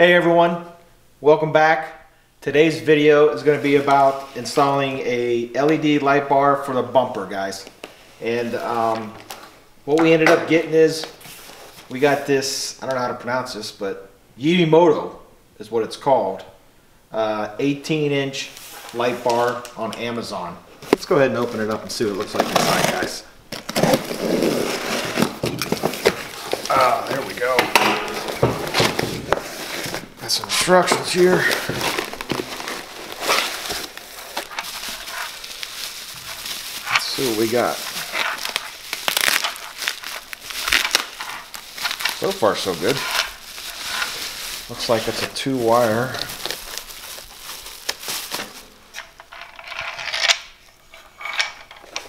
Hey everyone, welcome back. Today's video is going to be about installing a LED light bar for the bumper, guys. And um, what we ended up getting is we got this, I don't know how to pronounce this, but Yitamotor is what it's called. Uh, 18 inch light bar on Amazon. Let's go ahead and open it up and see what it looks like inside, guys. Ah, there we go. Got some instructions here. Let's see what we got. So far, so good. Looks like it's a two wire.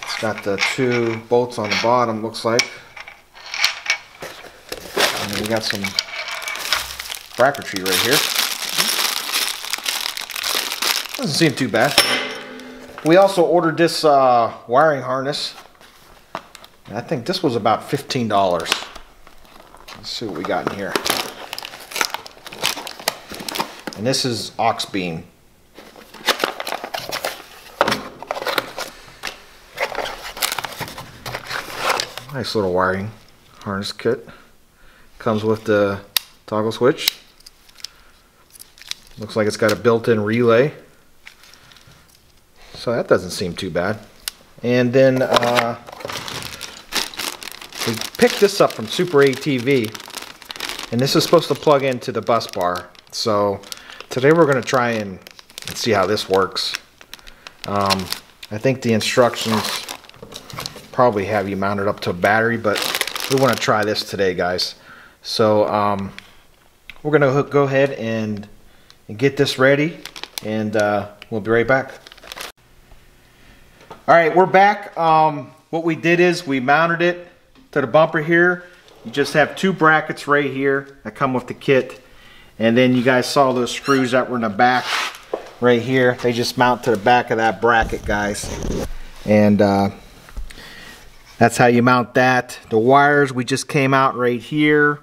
It's got the two bolts on the bottom, looks like. And we got some bracketry right here. Doesn't seem too bad. We also ordered this uh, wiring harness. I think this was about $15. Let's see what we got in here. And this is aux beam. Nice little wiring harness kit. Comes with the toggle switch. Looks like it's got a built-in relay. So that doesn't seem too bad. And then uh, we picked this up from Super ATV. And this is supposed to plug into the bus bar. So today we're going to try and, and, see how this works. Um, I think the instructions probably have you mounted up to a battery, but we want to try this today, guys. So um, we're going to go ahead and, and, get this ready, and uh, we'll be right back. All right, we're back. Um, what we did is we mounted it to the bumper here. You just have two brackets right here that come with the kit. And then you guys saw those screws that were in the back right here. They just mount to the back of that bracket, guys. And uh, that's how you mount that. The wires, we just came out right here.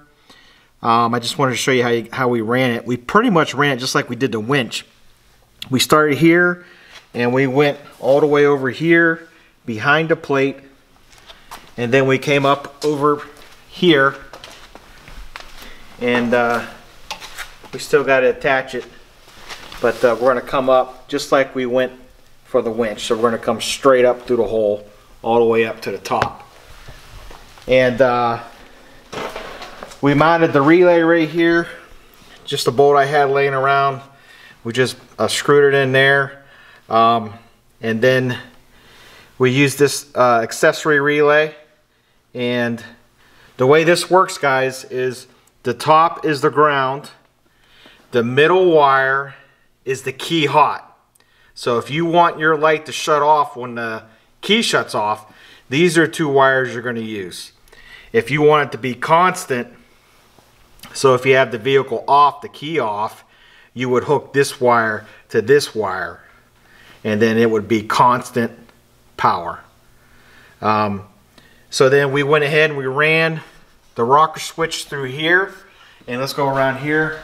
Um, I just wanted to show you how, you how we ran it. We pretty much ran it just like we did the winch. We started here and we went all the way over here behind the plate and then we came up over here and uh, we still got to attach it but uh, we're going to come up just like we went for the winch so we're going to come straight up through the hole all the way up to the top and uh, we mounted the relay right here. Just a bolt I had laying around. We just uh, screwed it in there. Um, and then we use this uh, accessory relay. And the way this works guys is the top is the ground. The middle wire is the key hot. So if you want your light to shut off when the key shuts off these are two wires you're going to use. If you want it to be constant so if you have the vehicle off the key off you would hook this wire to this wire and then it would be constant power. Um, so then we went ahead and we ran the rocker switch through here and let's go around here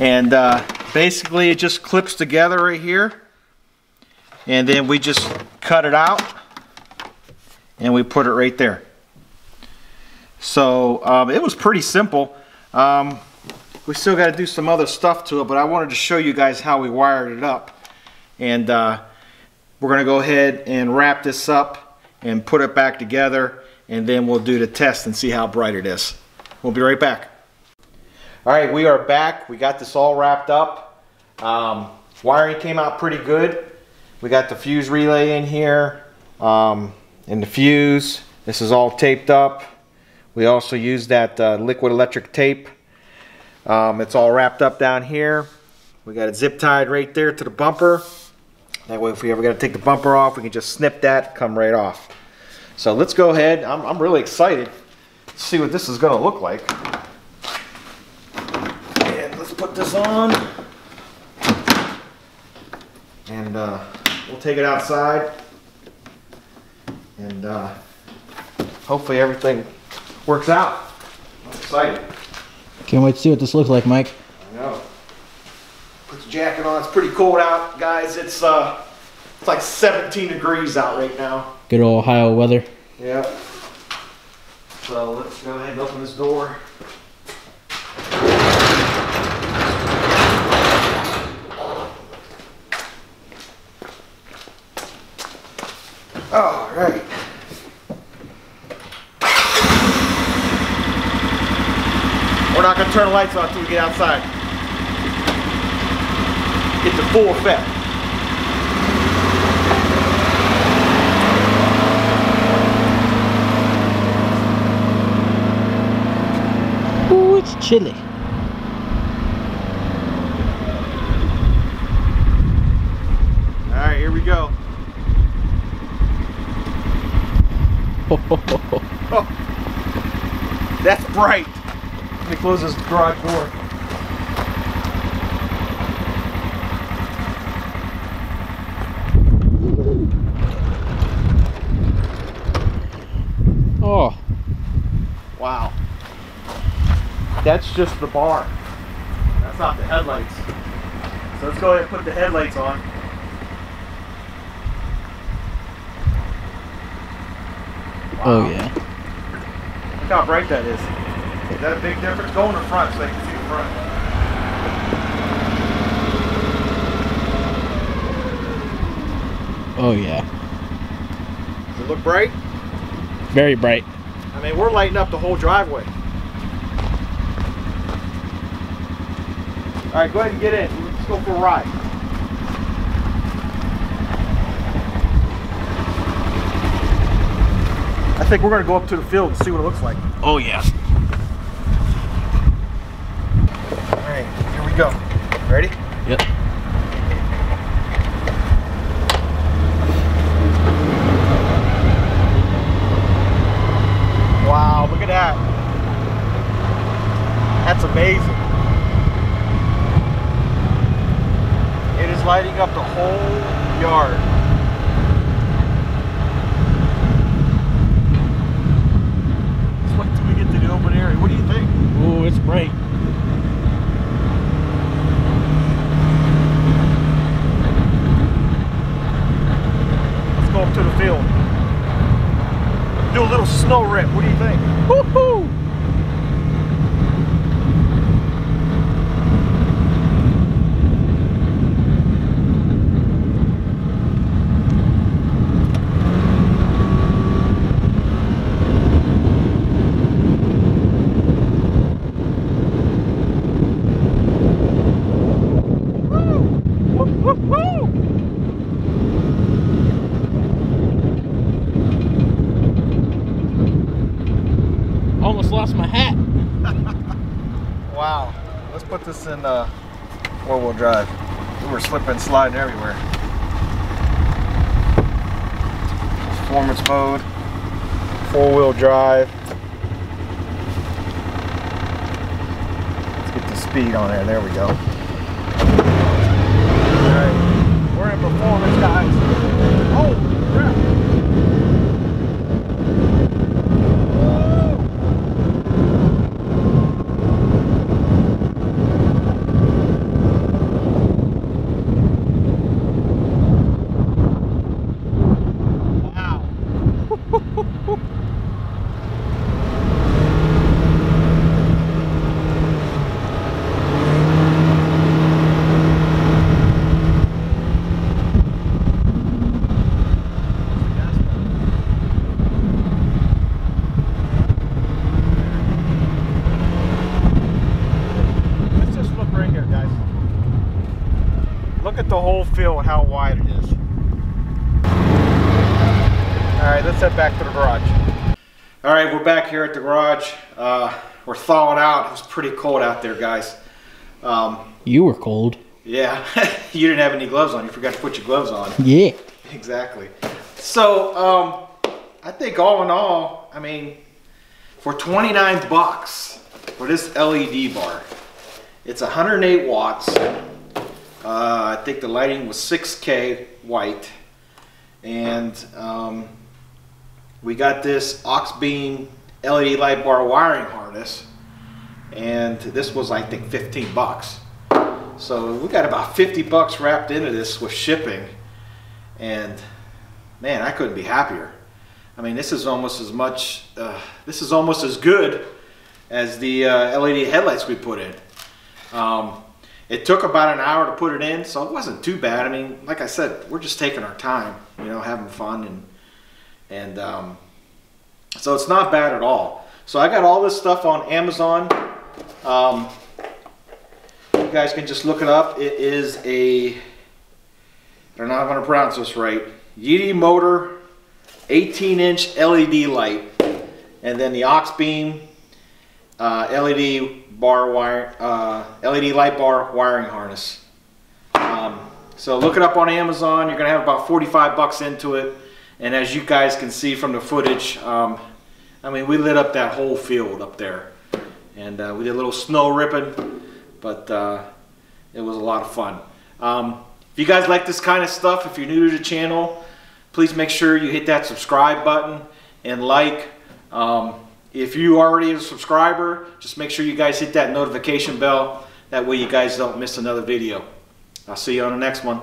and uh, basically it just clips together right here and then we just cut it out and we put it right there so um, it was pretty simple um, we still got to do some other stuff to it, but I wanted to show you guys how we wired it up. And uh, we're going to go ahead and wrap this up and put it back together, and then we'll do the test and see how bright it is. We'll be right back. All right, we are back. We got this all wrapped up. Um, wiring came out pretty good. We got the fuse relay in here um, and the fuse. This is all taped up. We also use that uh, liquid electric tape um, it's all wrapped up down here. We got it zip tied right there to the bumper. That way if we ever got to take the bumper off, we can just snip that, come right off. So let's go ahead. I'm, I'm really excited to see what this is going to look like. And let's put this on. And uh, we'll take it outside. And uh, hopefully everything works out. I'm excited. Can't wait to see what this looks like, Mike. I know. Put your jacket on. It's pretty cold out, guys. It's uh, it's like 17 degrees out right now. Good old Ohio weather. Yeah. So let's go ahead and open this door. All right. We're not gonna turn the lights on until we get outside. Get the full effect. Ooh, it's chilly. All right, here we go. Oh, that's bright. Close this garage door. oh, Wow. That's just the bar. That's not the headlights. So let's go ahead and put the headlights on. oh yeah. Look how bright that is. Is that a big difference? Go in the front so they can see the front. Oh yeah. Does it look bright? Very bright. I mean, we're lighting up the whole driveway. All right, go ahead and get in. Let's go for a ride. I think we're gonna go up to the field and see what it looks like. Oh yeah. All right, here we go. Ready? Yep. Wow, look at that. That's amazing. It is lighting up the whole yard. Let's wait till we get to the open area. What do you think? Ooh, it's bright. Go up to the field. Do a little snow rip. What do you think? Woohoo! Almost lost my hat. Wow. Let's put this in uh, four-wheel drive. We were slipping, sliding everywhere. Performance mode, four-wheel drive. Let's get the speed on there. There we go. All right, we're in performance, guys. Oh, crap. Wow. Let's just look right here, guys. Look at the whole field, how wide it is. All right, let's head back to the garage. All right, we're back here at the garage. Uh, we're thawing out. It was pretty cold out there, guys. Um, You were cold. yeah, you didn't have any gloves on. You forgot to put your gloves on. Yeah. Exactly. So, um, I think all in all, I mean, for 29 bucks for this LED bar, it's 108 watts. Uh, I think the lighting was 6K white. And um, we got this Auxbeam LED light bar wiring harness. and this was I think 15 bucks. So we got about 50 bucks wrapped into this with shipping, and man, I couldn't be happier. I mean, this is almost as much, uh, this is almost as good as the uh, LED headlights we put in. Um, it took about an hour to put it in, so it wasn't too bad. I mean, like I said, we're just taking our time, you know, having fun, and and um, so it's not bad at all. So I got all this stuff on Amazon. Um, you guys can just look it up. It is a, I don't know how I'm going to pronounce this right. Yeti motor, 18 inch LED light, and then the Auxbeam, uh, LED bar wire, uh, LED light bar wiring harness. Um, so look it up on Amazon. You're going to have about 45 bucks into it. And as you guys can see from the footage, um, I mean, we lit up that whole field up there. And uh, we did a little snow ripping, but uh, it was a lot of fun. Um, if you guys like this kind of stuff, if you're new to the channel, please make sure you hit that subscribe button and like. Um, if you already a subscriber, just make sure you guys hit that notification bell. That way you guys don't miss another video. I'll see you on the next one.